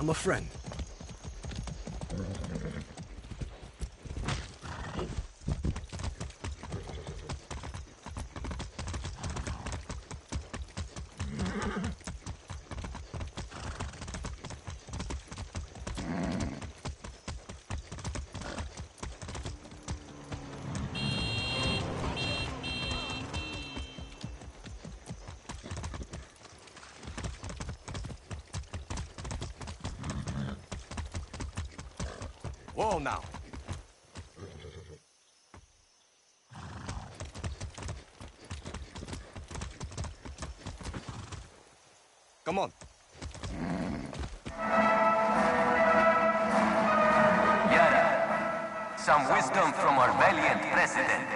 I'm a friend. Whoa now. Come on. Yara, some wisdom from our valiant president.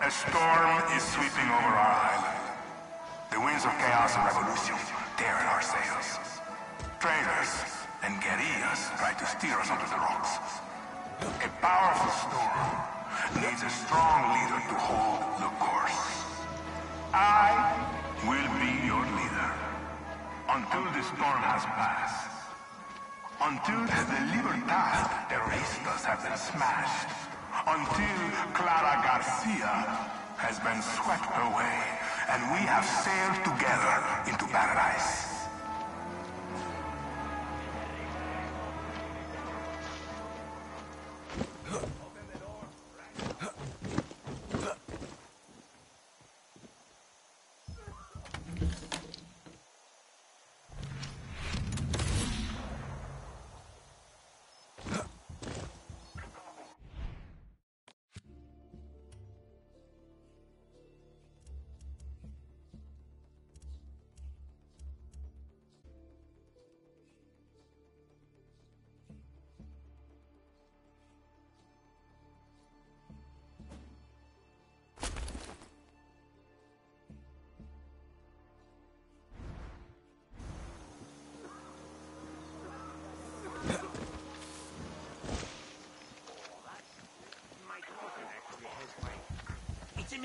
A storm is sweeping over our island. The winds of chaos and revolution tear at our sails. Traitors and guerrillas try to steer us onto the rocks. A powerful storm needs a strong leader to hold the course. I will be your leader until the storm has passed. Until the Libertad terroristas have been smashed. Until Clara Garcia has been swept away and we have sailed together into paradise.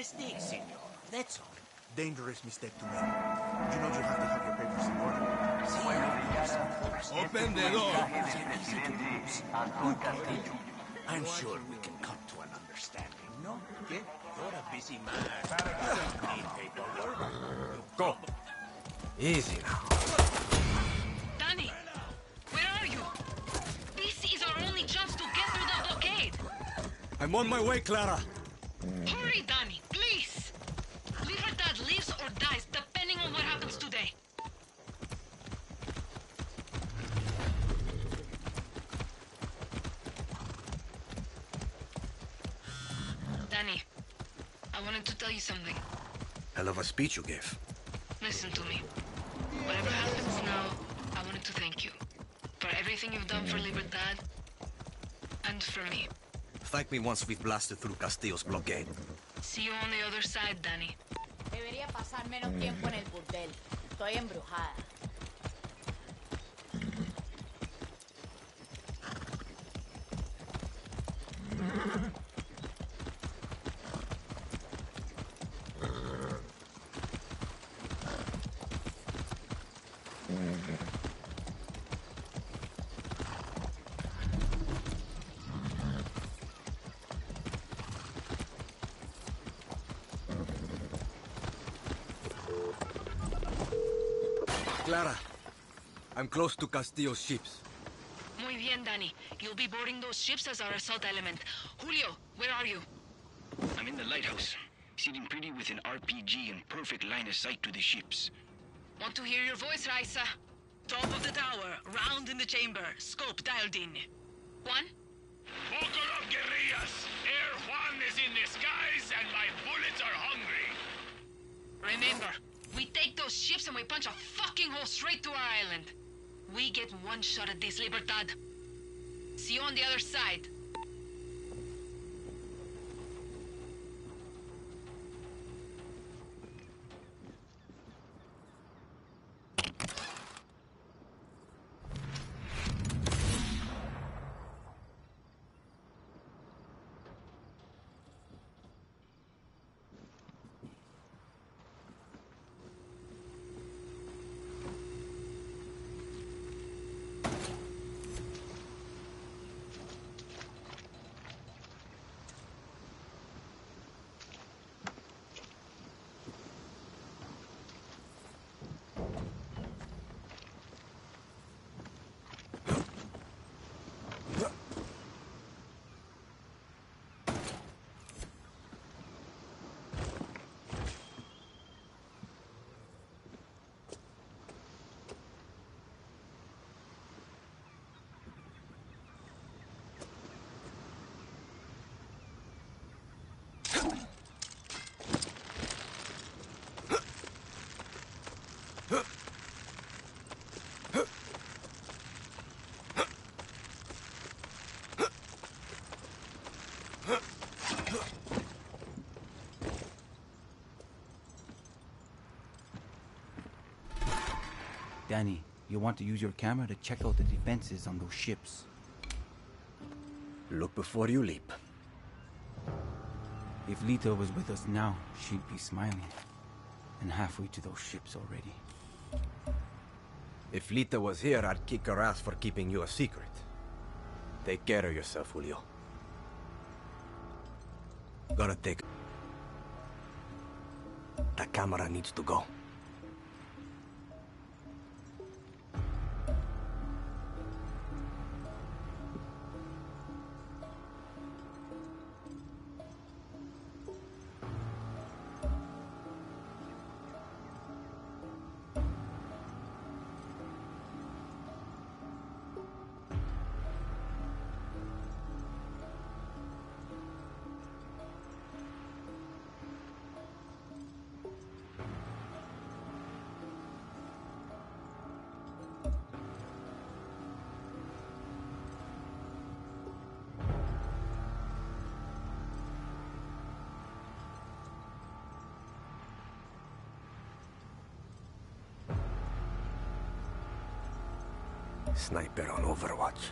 Mistake, senor. That's all. Dangerous mistake to make. You know you have to have your papers in order. Open the door. I'm sure we can come to an understanding, no? Get, you're a busy man. Need paperwork. Go. Easy now. Dani, where are you? This is our only chance to get through the blockade. I'm on my way, Clara. Hurry, Dani, please. Libertad lives or dies depending on what happens today. Dani, I wanted to tell you something. Hell of a speech you gave. Listen to me. Whatever happens now, I wanted to thank you. For everything you've done for Libertad. And for me. Thank me once we've blasted through Castillo's blockade. See you on the other side, Dani. Debería pasar menos tiempo en el burdel. Estoy embrujada. Clara, I'm close to Castillo's ships. Muy bien, Dani. You'll be boarding those ships as our assault element. Julio, where are you? I'm in the lighthouse, sitting pretty with an RPG and perfect line of sight to the ships. Want to hear your voice, Raisa? Top of the tower, round in the chamber, scope dialed in. One? Buckle up, guerrillas! Air Juan is in the skies and my bullets are hungry! Remember, we take those ships and we punch a fucking hole straight to our island. We get one shot at this, Libertad. See you on the other side. Dani, you'll want to use your camera to check out the defenses on those ships. Look before you leap. If Lita was with us now, she'd be smiling. And halfway to those ships already. If Lita was here, I'd kick her ass for keeping you a secret. Take care of yourself, Julio. Gotta take... The camera needs to go. snajpera Overwatch.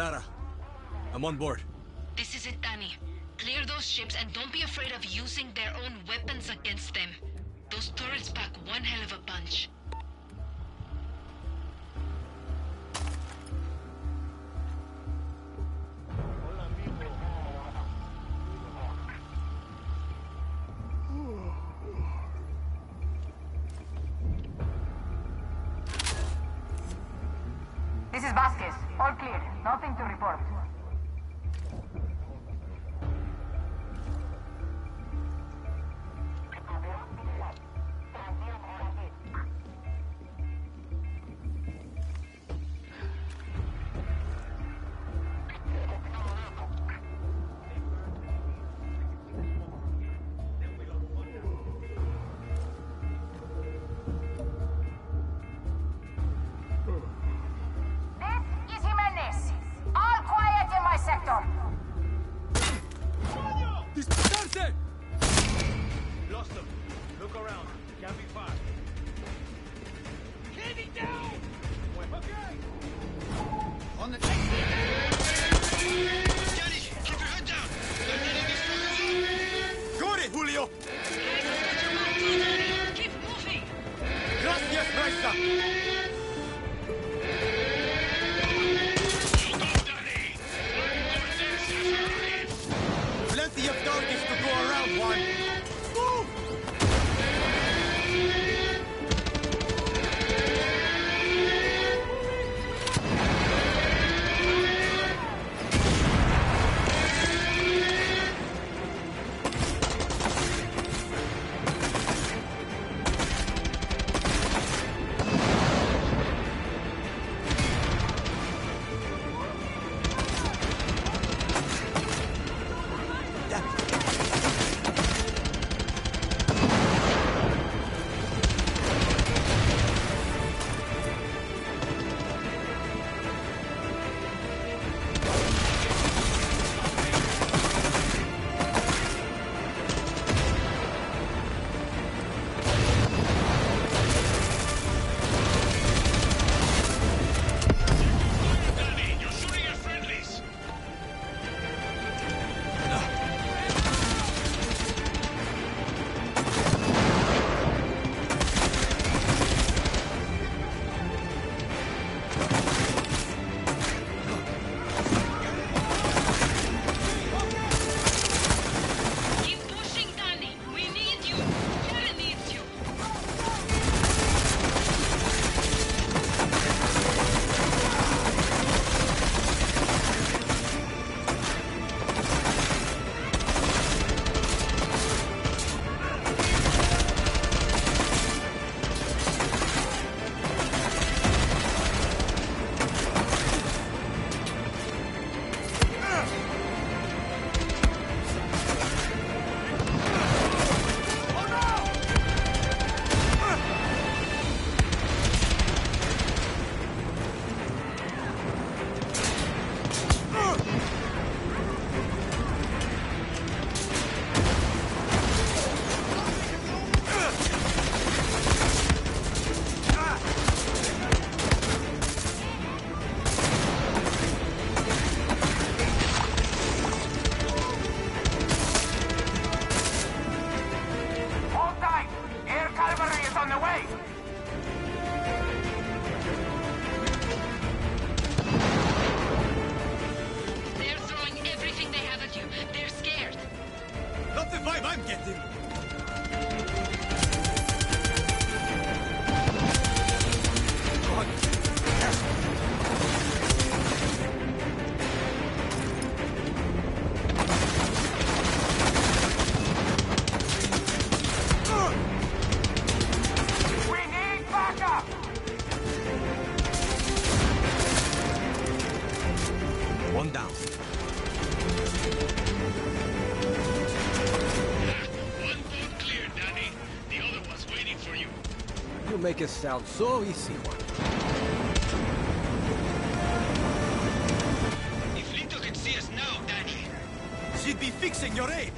Clara, I'm on board. This is it, Dani. Clear those ships and don't be afraid of using their own weapons against them. Those turrets pack one hell of a punch. Nothing to report. You make it sound so easy. If Lita could see us now, Dani... She'd be fixing your ape!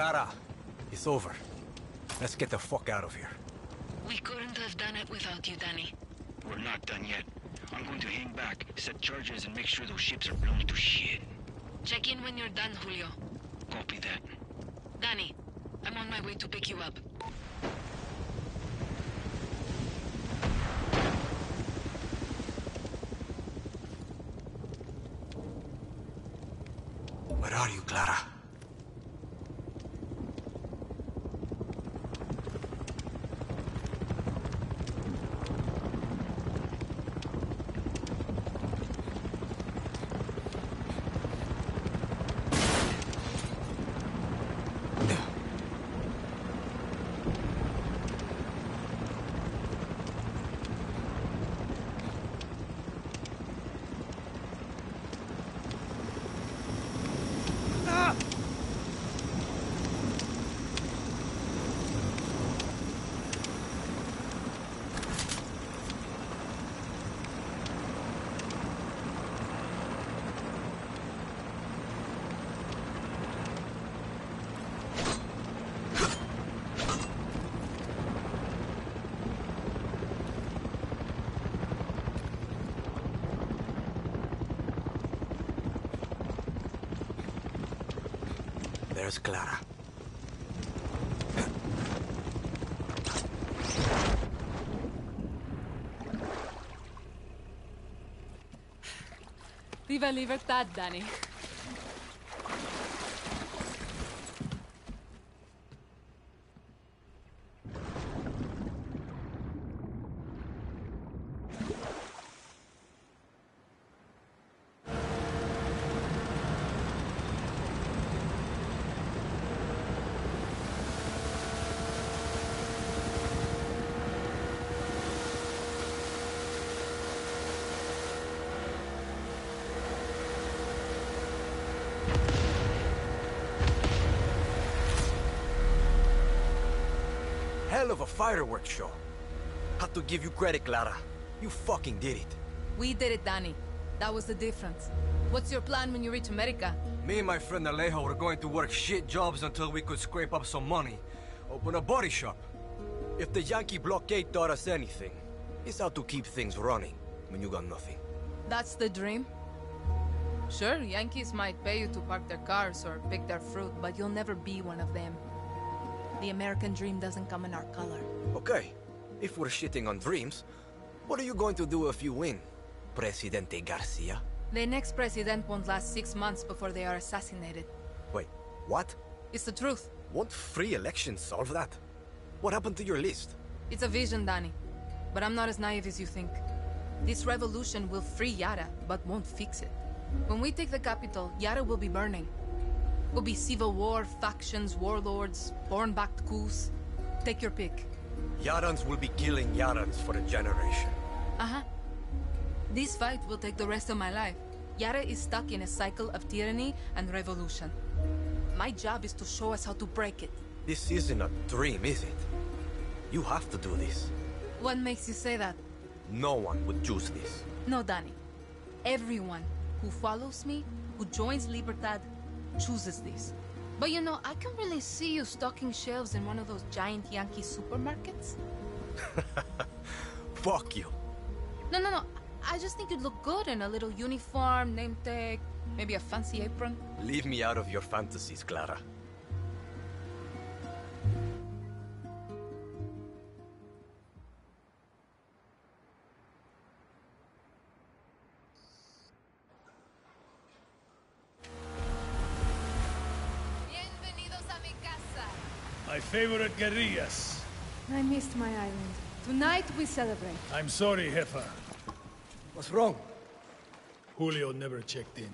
Clara, it's over. Let's get the fuck out of here. We couldn't have done it without you, Dani. We're not done yet. I'm going to hang back, set charges, and make sure those ships are blown to shit. Check in when you're done, Julio. Copy that. Dani, I'm on my way to pick you up. Where are you, Clara? There's Clara. Viva Libertad, Dani. Hell of a fireworks show. Have to give you credit, Clara. You fucking did it. We did it, Dani. That was the difference. What's your plan when you reach America? Me and my friend Alejo were going to work shit jobs until we could scrape up some money. Open a body shop. If the Yankee blockade taught us anything, it's how to keep things running when you got nothing. That's the dream? Sure, Yankees might pay you to park their cars or pick their fruit, but you'll never be one of them. The American dream doesn't come in our color. Okay, if we're shitting on dreams, what are you going to do if you win, Presidente Garcia? The next president won't last six months before they are assassinated. Wait, what? It's the truth. Won't free elections solve that? What happened to your list? It's a vision, Dani. But I'm not as naive as you think. This revolution will free Yara, but won't fix it. When we take the capital, Yara will be burning. Will be civil war, factions, warlords, born-backed coups. Take your pick. Yarans will be killing Yarans for a generation. Uh-huh. This fight will take the rest of my life. Yara is stuck in a cycle of tyranny and revolution. My job is to show us how to break it. This isn't a dream, is it? You have to do this. What makes you say that? No one would choose this. No, Dani. Everyone who follows me, who joins Libertad, chooses this. But you know, I can really see you stocking shelves in one of those giant Yankee supermarkets. Fuck you. No, no, no. I just think you'd look good in a little uniform, name tag, maybe a fancy apron. Leave me out of your fantasies, Clara. Favorite guerrillas. I missed my island. Tonight we celebrate. I'm sorry, Jefa. What's wrong? Julio never checked in.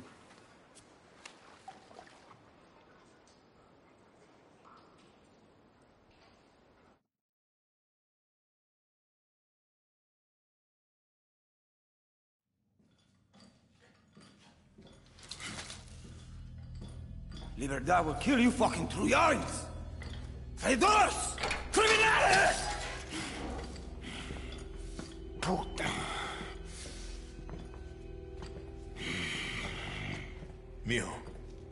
Libertad will kill you fucking Trujans! Traidores! Criminales! Puta. Mio,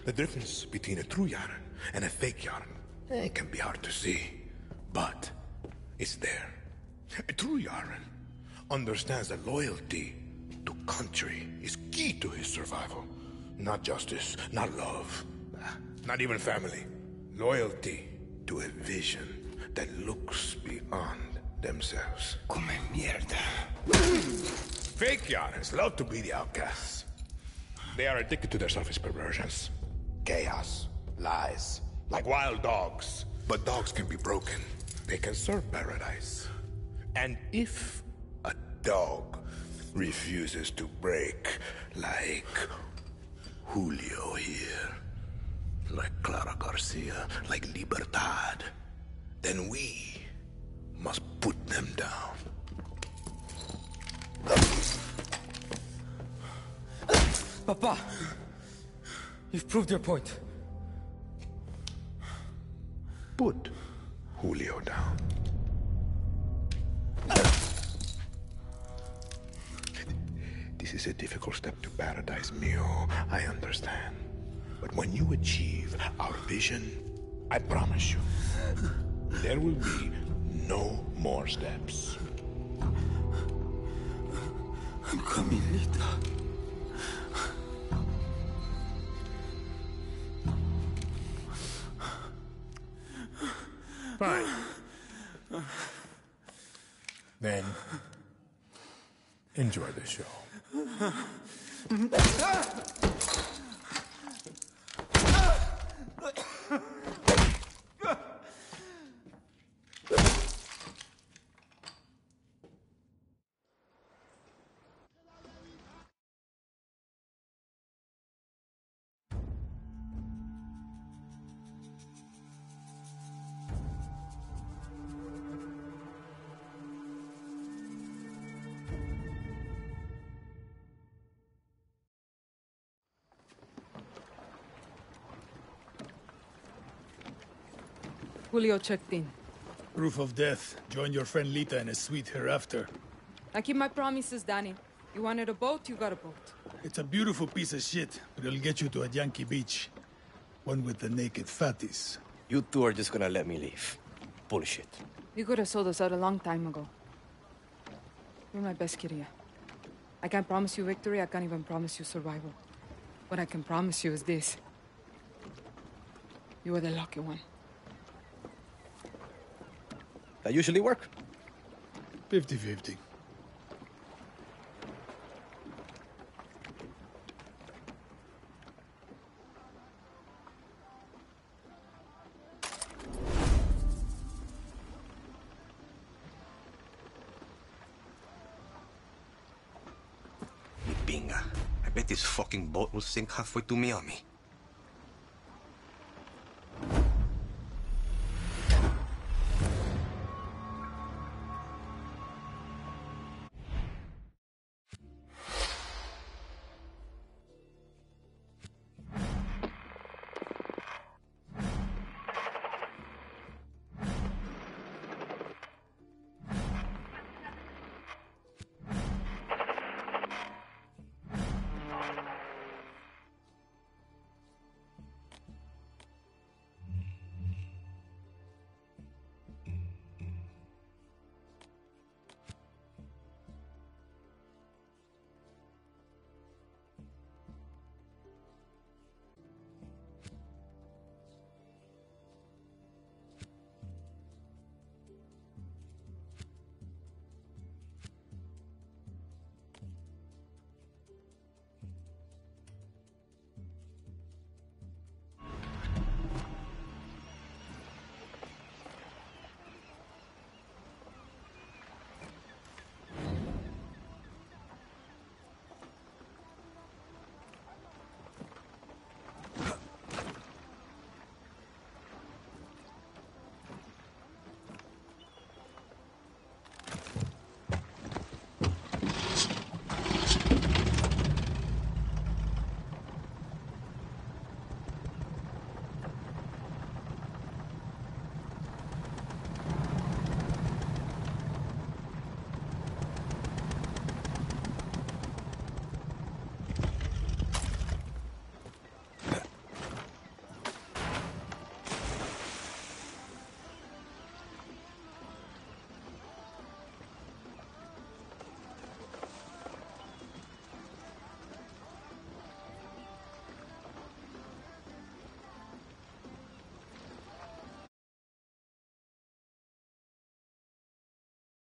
the difference between a true Yaran and a fake Yaran eh, can be hard to see, but it's there. A true Yaran understands that loyalty to country is key to his survival. Not justice, not love, not even family. Loyalty to a vision that looks beyond themselves. Come mierda. Fake Yarans love to be the outcasts. They are addicted to their selfish perversions. Chaos, lies, like wild dogs. But dogs can be broken. They can serve paradise. And if a dog refuses to break, like Julio here, like Clara Garcia, like Libertad, then we must put them down. Papa! You've proved your point. Put Julio down. This is a difficult step to paradise, Mio. I understand. But when you achieve our vision, I promise you, there will be no more steps. I'm coming, Lita. Fine. Then, enjoy the show. Ah! Julio checked in. Proof of death. Join your friend Lita in a suite hereafter. I keep my promises, Dani. You wanted a boat, you got a boat. It's a beautiful piece of shit, but it'll get you to a Yankee beach. One with the naked fatties. You two are just gonna let me leave. Bullshit. You could have sold us out a long time ago. You're my best Kiria. I can't promise you victory, I can't even promise you survival. What I can promise you is this. You are the lucky one. That usually work. 50-50. Mi pinga. I bet this fucking boat will sink halfway to Miami.